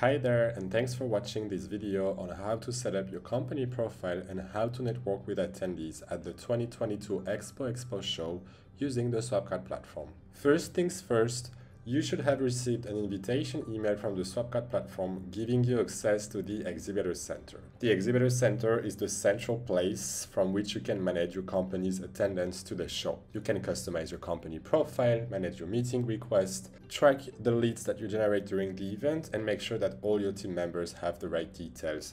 Hi there and thanks for watching this video on how to set up your company profile and how to network with attendees at the 2022 Expo Expo show using the Swapcard platform. First things first, you should have received an invitation email from the Swapcard platform giving you access to the Exhibitor Center. The Exhibitor Center is the central place from which you can manage your company's attendance to the show. You can customize your company profile, manage your meeting requests, track the leads that you generate during the event, and make sure that all your team members have the right details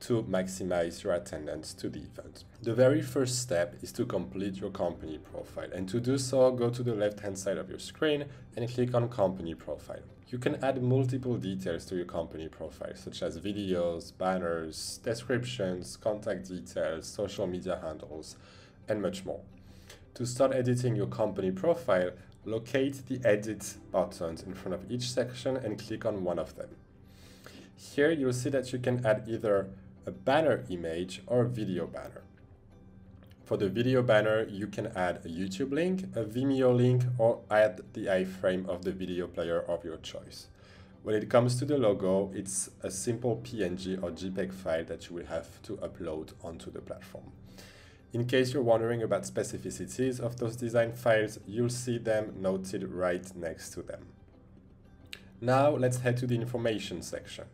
to maximize your attendance to the event. The very first step is to complete your company profile and to do so go to the left hand side of your screen and click on company profile. You can add multiple details to your company profile such as videos, banners, descriptions, contact details, social media handles and much more. To start editing your company profile, locate the edit buttons in front of each section and click on one of them. Here you'll see that you can add either a banner image or video banner. For the video banner, you can add a YouTube link, a Vimeo link, or add the iframe of the video player of your choice. When it comes to the logo, it's a simple PNG or JPEG file that you will have to upload onto the platform. In case you're wondering about specificities of those design files, you'll see them noted right next to them. Now let's head to the information section.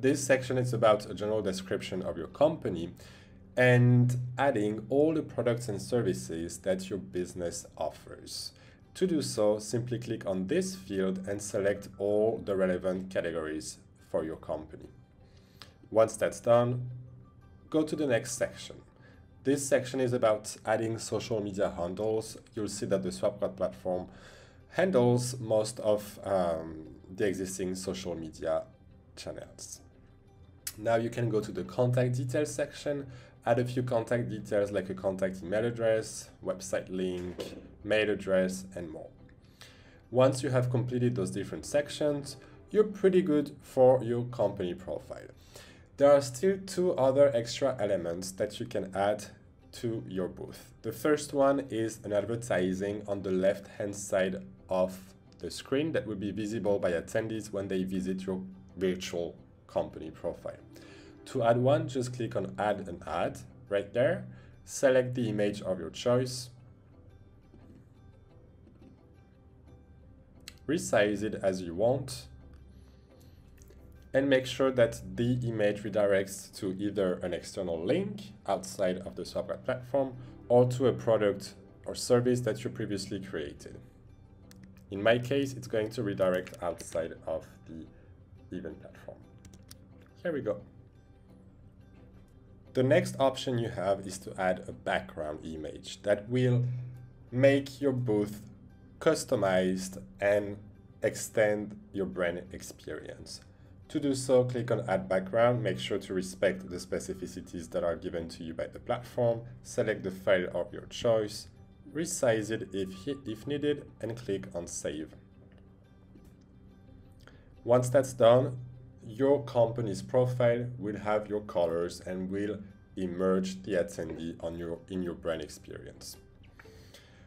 This section is about a general description of your company and adding all the products and services that your business offers. To do so, simply click on this field and select all the relevant categories for your company. Once that's done, go to the next section. This section is about adding social media handles. You'll see that the Swapcard platform handles most of um, the existing social media channels. Now you can go to the contact details section, add a few contact details like a contact email address, website link, mail address, and more. Once you have completed those different sections, you're pretty good for your company profile. There are still two other extra elements that you can add to your booth. The first one is an advertising on the left hand side of the screen that will be visible by attendees when they visit your virtual company profile. To add one, just click on add an ad right there. Select the image of your choice. Resize it as you want. And make sure that the image redirects to either an external link outside of the software platform or to a product or service that you previously created. In my case, it's going to redirect outside of the event platform. Here we go. The next option you have is to add a background image that will make your booth customized and extend your brand experience. To do so, click on Add Background, make sure to respect the specificities that are given to you by the platform, select the file of your choice, resize it if, if needed, and click on Save. Once that's done, your company's profile will have your colors and will emerge the attendee on your in your brand experience.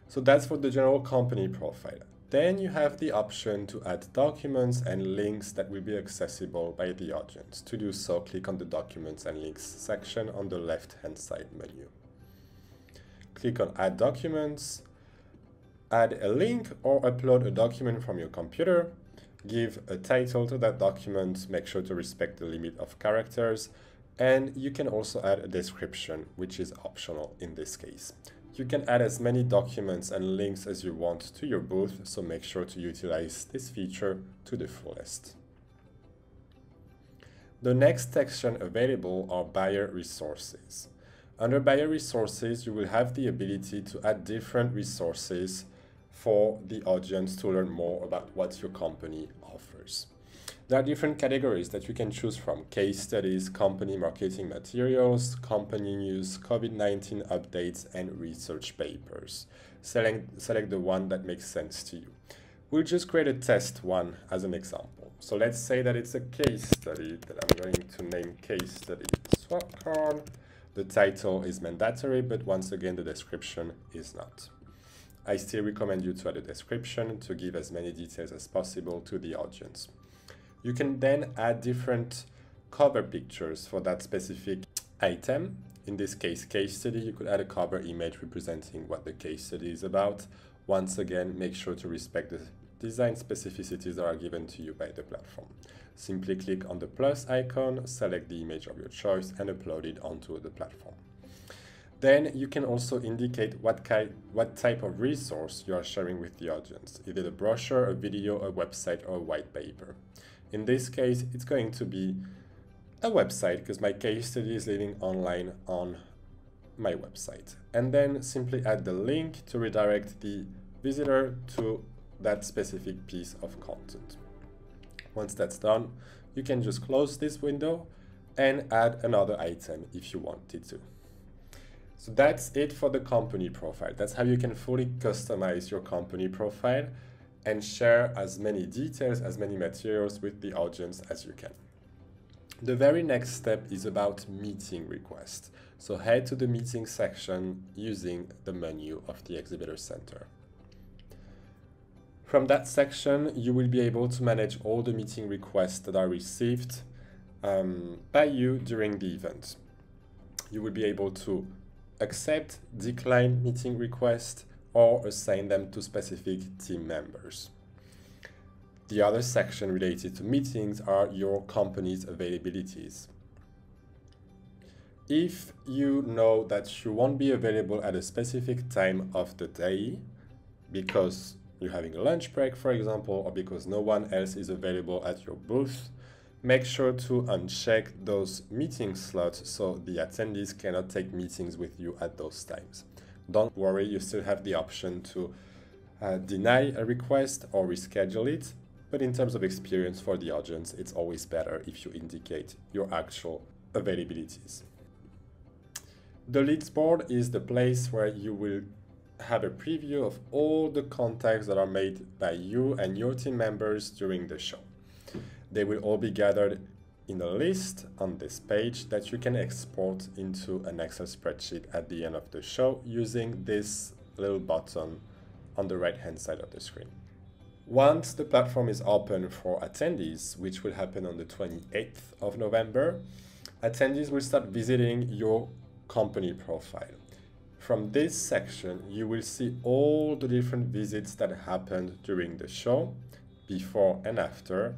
So that's for the general company profile. Then you have the option to add documents and links that will be accessible by the audience. To do so, click on the Documents and Links section on the left-hand side menu. Click on Add Documents, add a link or upload a document from your computer, give a title to that document, make sure to respect the limit of characters, and you can also add a description, which is optional in this case. You can add as many documents and links as you want to your booth, so make sure to utilize this feature to the fullest. The next section available are buyer resources. Under buyer resources, you will have the ability to add different resources for the audience to learn more about what your company offers. There are different categories that you can choose from case studies, company marketing materials, company news, COVID 19 updates, and research papers. Select, select the one that makes sense to you. We'll just create a test one as an example. So let's say that it's a case study that I'm going to name case study Swapcard. The title is mandatory, but once again, the description is not. I still recommend you to add a description to give as many details as possible to the audience. You can then add different cover pictures for that specific item. In this case, case study, you could add a cover image representing what the case study is about. Once again, make sure to respect the design specificities that are given to you by the platform. Simply click on the plus icon, select the image of your choice and upload it onto the platform. Then you can also indicate what, kind, what type of resource you are sharing with the audience, either a brochure, a video, a website, or a white paper. In this case, it's going to be a website because my case study is living online on my website. And then simply add the link to redirect the visitor to that specific piece of content. Once that's done, you can just close this window and add another item if you wanted to. So that's it for the company profile. That's how you can fully customize your company profile and share as many details, as many materials with the audience as you can. The very next step is about meeting requests. So head to the meeting section using the menu of the exhibitor center. From that section, you will be able to manage all the meeting requests that are received um, by you during the event. You will be able to accept, decline meeting requests, or assign them to specific team members. The other section related to meetings are your company's availabilities. If you know that you won't be available at a specific time of the day because you're having a lunch break, for example, or because no one else is available at your booth, make sure to uncheck those meeting slots so the attendees cannot take meetings with you at those times. Don't worry, you still have the option to uh, deny a request or reschedule it, but in terms of experience for the audience, it's always better if you indicate your actual availabilities. The leads board is the place where you will have a preview of all the contacts that are made by you and your team members during the show. They will all be gathered in a list on this page that you can export into an Excel spreadsheet at the end of the show using this little button on the right hand side of the screen. Once the platform is open for attendees, which will happen on the 28th of November, attendees will start visiting your company profile. From this section, you will see all the different visits that happened during the show, before and after,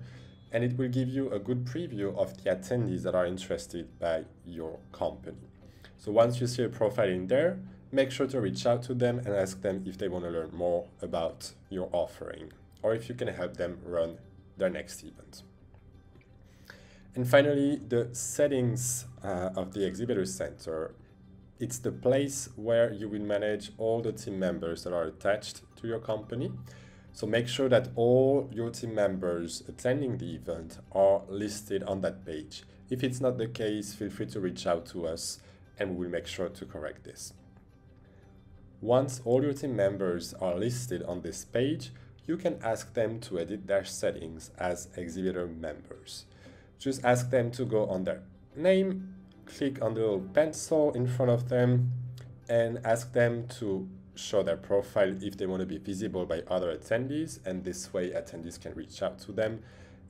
and it will give you a good preview of the attendees that are interested by your company. So once you see a profile in there, make sure to reach out to them and ask them if they want to learn more about your offering or if you can help them run their next event. And finally, the settings uh, of the exhibitor center it's the place where you will manage all the team members that are attached to your company. So make sure that all your team members attending the event are listed on that page. If it's not the case, feel free to reach out to us and we will make sure to correct this. Once all your team members are listed on this page, you can ask them to edit their settings as exhibitor members. Just ask them to go on their name, click on the little pencil in front of them and ask them to show their profile if they want to be visible by other attendees and this way attendees can reach out to them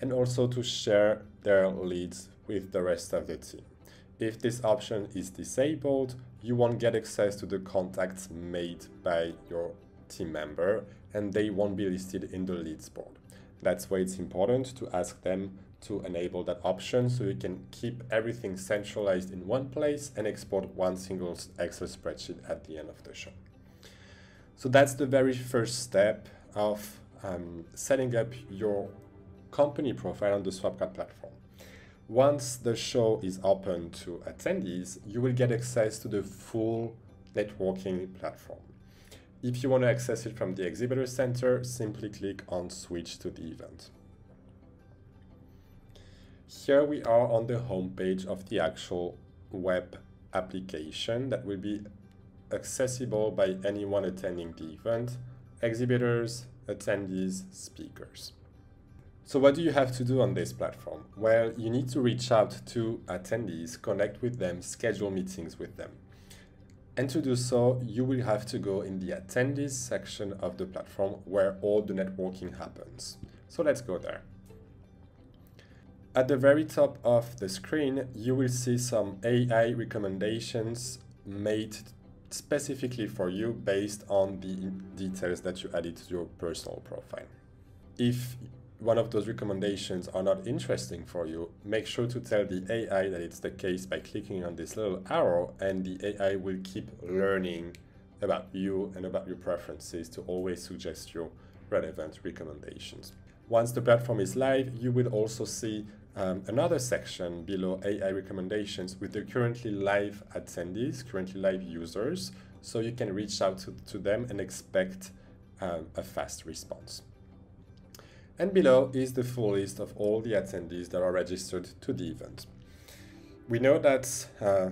and also to share their leads with the rest of the team. If this option is disabled, you won't get access to the contacts made by your team member and they won't be listed in the leads board. That's why it's important to ask them to enable that option so you can keep everything centralized in one place and export one single Excel spreadsheet at the end of the show. So that's the very first step of um, setting up your company profile on the Swapcard platform. Once the show is open to attendees, you will get access to the full networking platform. If you want to access it from the exhibitor center, simply click on switch to the event. Here we are on the home page of the actual web application that will be accessible by anyone attending the event, exhibitors, attendees, speakers. So what do you have to do on this platform? Well, you need to reach out to attendees, connect with them, schedule meetings with them. And to do so, you will have to go in the attendees section of the platform where all the networking happens. So let's go there. At the very top of the screen, you will see some AI recommendations made specifically for you based on the details that you added to your personal profile. If one of those recommendations are not interesting for you, make sure to tell the AI that it's the case by clicking on this little arrow and the AI will keep learning about you and about your preferences to always suggest you relevant recommendations. Once the platform is live, you will also see um, another section below AI recommendations with the currently live attendees, currently live users, so you can reach out to, to them and expect um, a fast response. And below is the full list of all the attendees that are registered to the event. We know that uh,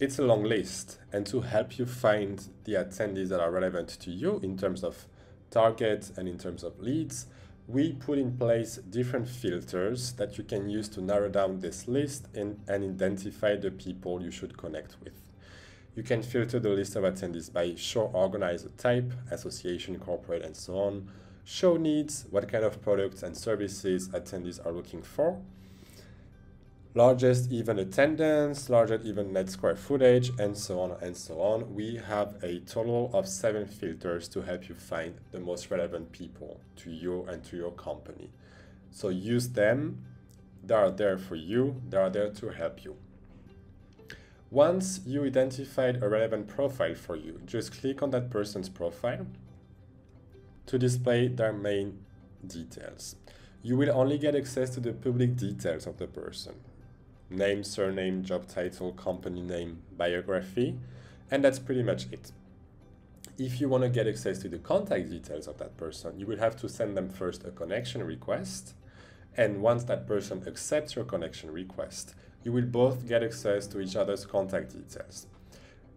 it's a long list, and to help you find the attendees that are relevant to you in terms of target and in terms of leads, we put in place different filters that you can use to narrow down this list and, and identify the people you should connect with. You can filter the list of attendees by show organizer type, association, corporate, and so on, show needs, what kind of products and services attendees are looking for, largest event attendance, largest event net square footage, and so on and so on. We have a total of seven filters to help you find the most relevant people to you and to your company. So use them. They are there for you. They are there to help you. Once you identified a relevant profile for you, just click on that person's profile to display their main details. You will only get access to the public details of the person name, surname, job title, company name, biography, and that's pretty much it. If you want to get access to the contact details of that person, you will have to send them first a connection request. And once that person accepts your connection request, you will both get access to each other's contact details.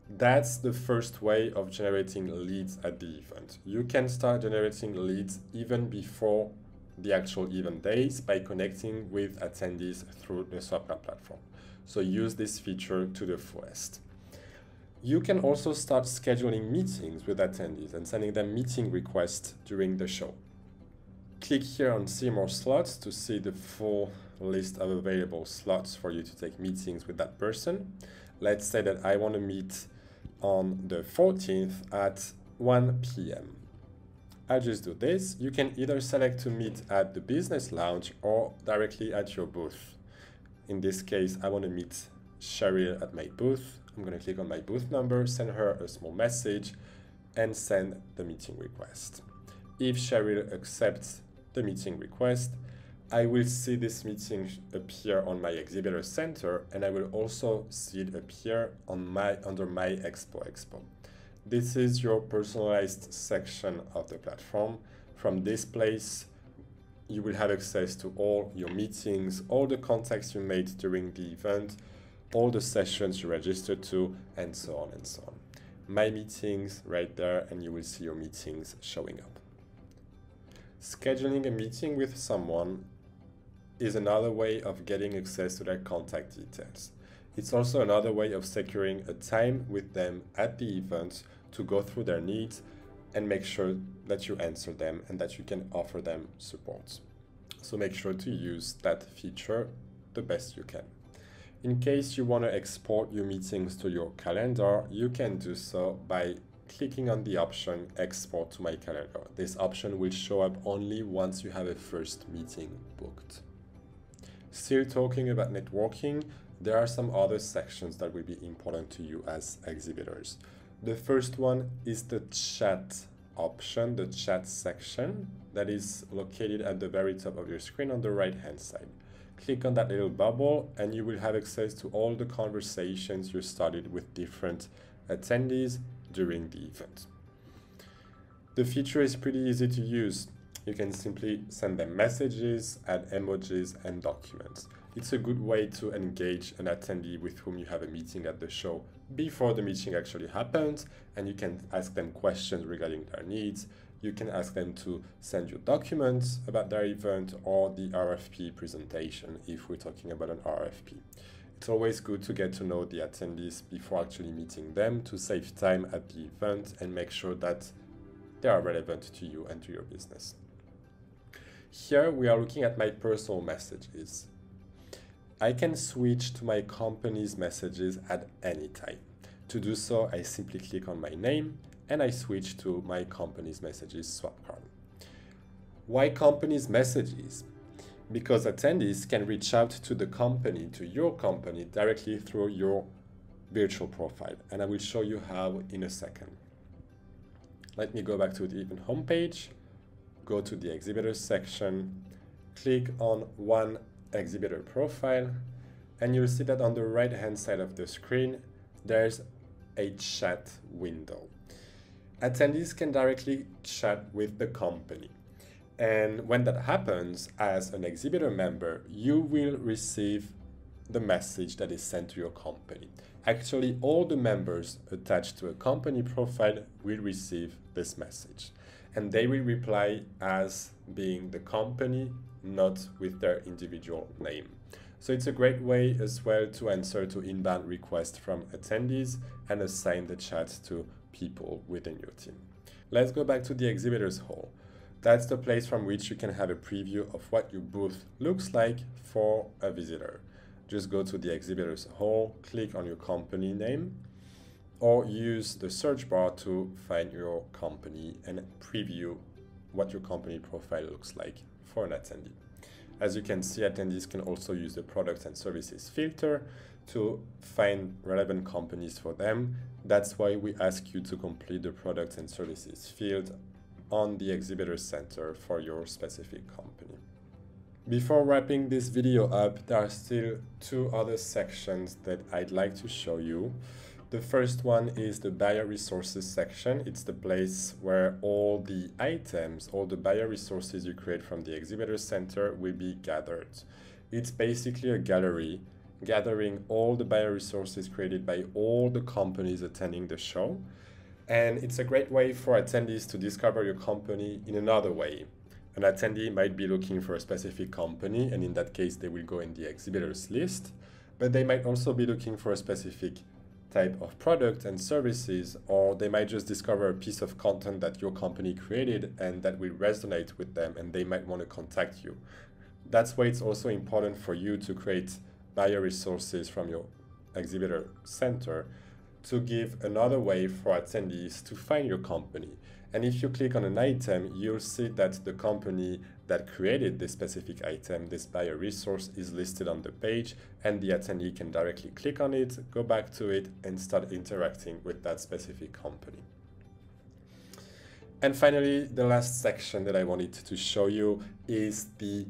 That's the first way of generating leads at the event. You can start generating leads even before the actual event days by connecting with attendees through the Swapcard platform. So use this feature to the fullest. You can also start scheduling meetings with attendees and sending them meeting requests during the show. Click here on see more slots to see the full list of available slots for you to take meetings with that person. Let's say that I want to meet on the 14th at 1 p.m. I just do this. You can either select to meet at the business lounge or directly at your booth. In this case, I want to meet Cheryl at my booth. I'm going to click on my booth number, send her a small message, and send the meeting request. If Cheryl accepts the meeting request, I will see this meeting appear on my exhibitor center, and I will also see it appear on my under my Expo Expo. This is your personalized section of the platform. From this place, you will have access to all your meetings, all the contacts you made during the event, all the sessions you registered to, and so on and so on. My meetings right there, and you will see your meetings showing up. Scheduling a meeting with someone is another way of getting access to their contact details. It's also another way of securing a time with them at the event to go through their needs and make sure that you answer them and that you can offer them support. So make sure to use that feature the best you can. In case you want to export your meetings to your calendar, you can do so by clicking on the option Export to my calendar. This option will show up only once you have a first meeting booked. Still talking about networking, there are some other sections that will be important to you as exhibitors. The first one is the chat option, the chat section that is located at the very top of your screen on the right hand side. Click on that little bubble and you will have access to all the conversations you started with different attendees during the event. The feature is pretty easy to use. You can simply send them messages, add emojis and documents. It's a good way to engage an attendee with whom you have a meeting at the show before the meeting actually happens, and you can ask them questions regarding their needs. You can ask them to send you documents about their event or the RFP presentation if we're talking about an RFP. It's always good to get to know the attendees before actually meeting them to save time at the event and make sure that they are relevant to you and to your business. Here we are looking at my personal messages. I can switch to my company's messages at any time. To do so, I simply click on my name and I switch to my company's messages swap card. Why company's messages? Because attendees can reach out to the company, to your company, directly through your virtual profile. And I will show you how in a second. Let me go back to the event homepage, go to the exhibitors section, click on one exhibitor profile, and you'll see that on the right hand side of the screen, there's a chat window. Attendees can directly chat with the company. And when that happens, as an exhibitor member, you will receive the message that is sent to your company. Actually, all the members attached to a company profile will receive this message. And they will reply as being the company, not with their individual name. So it's a great way as well to answer to inbound requests from attendees and assign the chat to people within your team. Let's go back to the exhibitors hall. That's the place from which you can have a preview of what your booth looks like for a visitor. Just go to the exhibitors hall, click on your company name, or use the search bar to find your company and preview what your company profile looks like for an attendee. As you can see, attendees can also use the products and services filter to find relevant companies for them. That's why we ask you to complete the products and services field on the exhibitor center for your specific company. Before wrapping this video up, there are still two other sections that I'd like to show you. The first one is the buyer resources section. It's the place where all the items, all the buyer resources you create from the exhibitor center will be gathered. It's basically a gallery gathering all the buyer resources created by all the companies attending the show. And it's a great way for attendees to discover your company in another way. An attendee might be looking for a specific company, and in that case, they will go in the exhibitors list, but they might also be looking for a specific type of product and services, or they might just discover a piece of content that your company created and that will resonate with them, and they might want to contact you. That's why it's also important for you to create buyer resources from your exhibitor center to give another way for attendees to find your company. And if you click on an item, you'll see that the company that created this specific item, this buyer resource, is listed on the page, and the attendee can directly click on it, go back to it, and start interacting with that specific company. And finally, the last section that I wanted to show you is the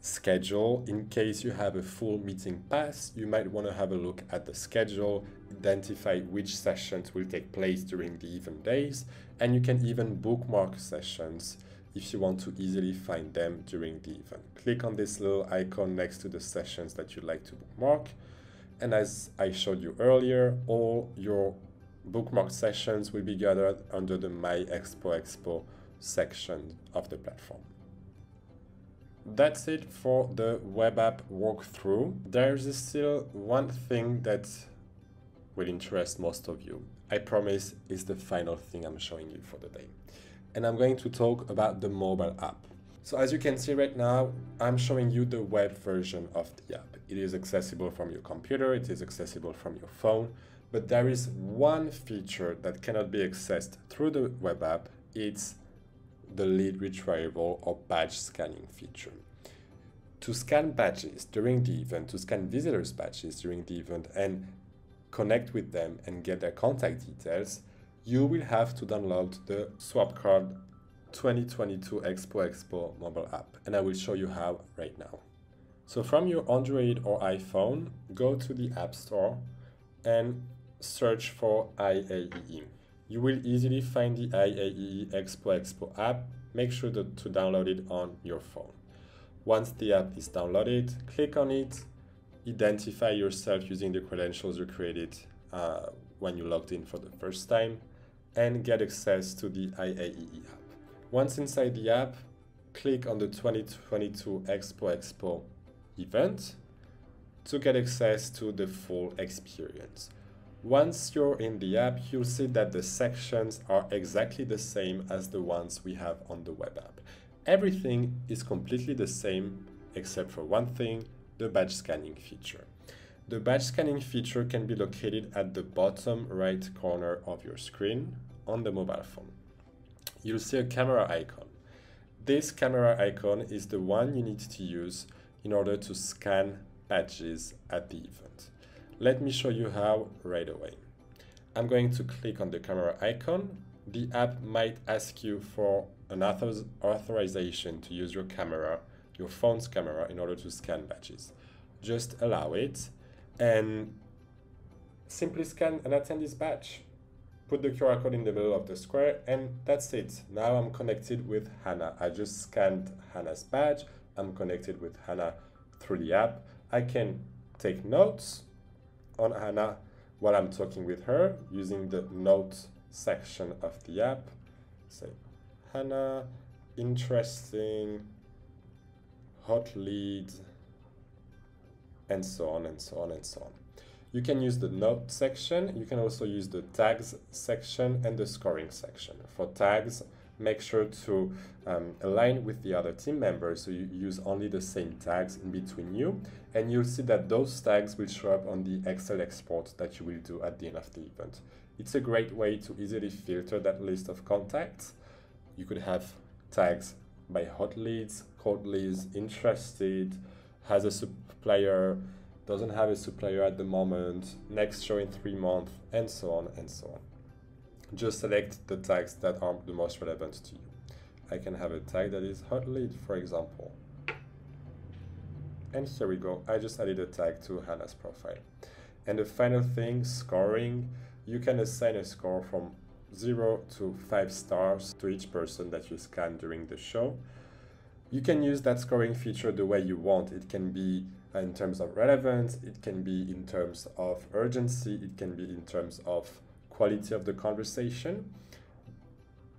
schedule. In case you have a full meeting pass, you might want to have a look at the schedule, identify which sessions will take place during the event days, and you can even bookmark sessions if you want to easily find them during the event. Click on this little icon next to the sessions that you'd like to bookmark. And as I showed you earlier, all your bookmark sessions will be gathered under the My Expo Expo section of the platform. That's it for the web app walkthrough. There's still one thing that will interest most of you. I promise it's the final thing I'm showing you for the day. And I'm going to talk about the mobile app. So as you can see right now, I'm showing you the web version of the app. It is accessible from your computer, it is accessible from your phone, but there is one feature that cannot be accessed through the web app. It's the lead retrieval or badge scanning feature. To scan badges during the event, to scan visitors' badges during the event and connect with them and get their contact details, you will have to download the SwapCard 2022 Expo Expo mobile app. And I will show you how right now. So from your Android or iPhone, go to the App Store and search for IAEE you will easily find the IAEE Expo Expo app. Make sure to, download it on your phone. Once the app is downloaded, click on it, identify yourself using the credentials you created uh, when you logged in for the first time, and get access to the IAEE app. Once inside the app, click on the 2022 Expo Expo event to get access to the full experience. Once you're in the app, you'll see that the sections are exactly the same as the ones we have on the web app. Everything is completely the same except for one thing, the badge scanning feature. The badge scanning feature can be located at the bottom right corner of your screen on the mobile phone. You'll see a camera icon. This camera icon is the one you need to use in order to scan badges at the event. Let me show you how right away. I'm going to click on the camera icon. The app might ask you for an author authorization to use your camera, your phone's camera, in order to scan badges. Just allow it and simply scan an attendee's badge. Put the QR code in the middle of the square and that's it. Now I'm connected with Hannah. I just scanned Hannah's badge. I'm connected with Hannah through the app. I can take notes on Hannah while I'm talking with her using the note section of the app. Say, Hannah, interesting, hot lead, and so on and so on and so on. You can use the note section. You can also use the tags section and the scoring section. For tags, make sure to um, align with the other team members so you use only the same tags in between you and you'll see that those tags will show up on the Excel export that you will do at the end of the event. It's a great way to easily filter that list of contacts. You could have tags by hot leads, cold leads, interested, has a supplier, doesn't have a supplier at the moment, next show in three months, and so on and so on. Just select the tags that are the most relevant to you. I can have a tag that is hot lead, for example. And here we go, I just added a tag to Hannah's profile. And the final thing, scoring, you can assign a score from 0 to 5 stars to each person that you scan during the show. You can use that scoring feature the way you want. It can be in terms of relevance, it can be in terms of urgency, it can be in terms of quality of the conversation.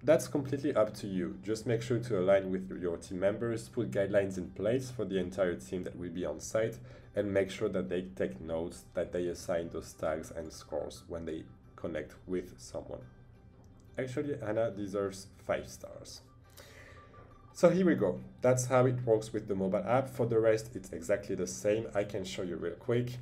That's completely up to you. Just make sure to align with your team members, put guidelines in place for the entire team that will be on site, and make sure that they take notes, that they assign those tags and scores when they connect with someone. Actually, Hannah deserves five stars. So here we go. That's how it works with the mobile app. For the rest, it's exactly the same. I can show you real quick.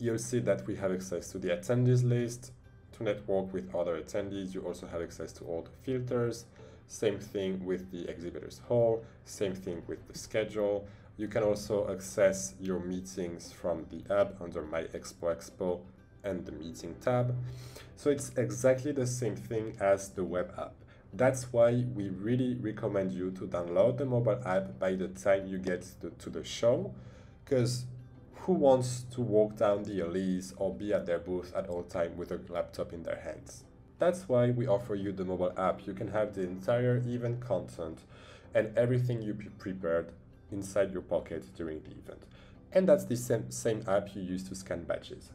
You'll see that we have access to the attendees list. To network with other attendees, you also have access to all the filters. Same thing with the exhibitors hall. Same thing with the schedule. You can also access your meetings from the app under My Expo Expo and the meeting tab. So it's exactly the same thing as the web app. That's why we really recommend you to download the mobile app by the time you get to, to the show, because who wants to walk down the alleys or be at their booth at all time with a laptop in their hands? That's why we offer you the mobile app. You can have the entire event content and everything you prepared inside your pocket during the event. And that's the same, same app you use to scan badges.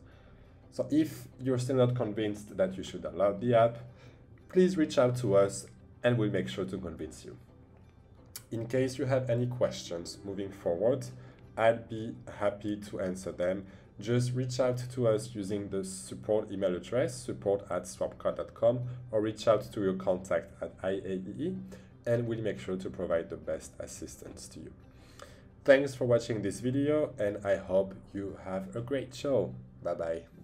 So if you're still not convinced that you should download the app, please reach out to us and we'll make sure to convince you. In case you have any questions moving forward, I'd be happy to answer them. Just reach out to us using the support email address, support at swapcard.com, or reach out to your contact at IAEE, and we'll make sure to provide the best assistance to you. Thanks for watching this video, and I hope you have a great show. Bye bye.